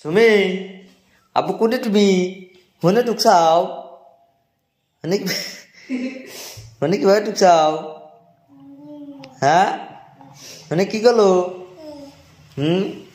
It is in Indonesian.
sumi apa kudet bi? Mana tuh sao? Anik, mana kibar tuh sao? Ha? Mana kikalo? Hmm?